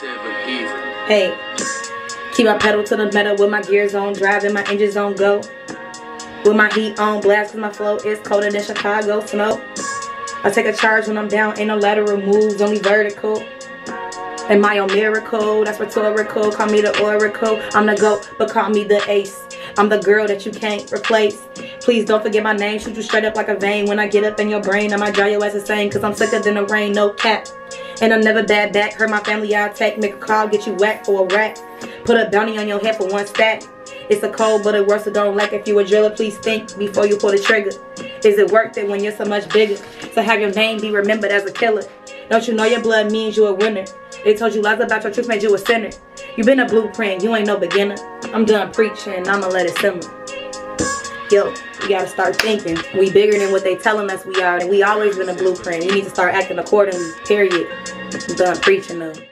Hey, keep my pedal to the metal with my gears on, driving my engines on go. With my heat on, blast my flow is colder than Chicago snow. I take a charge when I'm down, ain't no lateral moves, only vertical. Am I a miracle? That's rhetorical. Call me the oracle. I'm the GOAT, but call me the ace. I'm the girl that you can't replace. Please don't forget my name. Shoot you straight up like a vein. When I get up in your brain, I might dry your ass same. Cause I'm sicker than the rain, no cap. And I'm never bad back. Hurt my family, I'll take. Make a call, get you whacked for a rat. Put a bounty on your head for one stack. It's a cold, but it works, so don't like if you a driller. Please think before you pull the trigger. Is it worth it when you're so much bigger? To have your name be remembered as a killer. Don't you know your blood means you a winner? They told you lies about your truth made you a sinner. You been a blueprint, you ain't no beginner. I'm done preaching, I'ma let it simmer. Yo, we gotta start thinking. We bigger than what they telling us we are, and we always been a blueprint. We need to start acting accordingly, period. I'm done preaching though.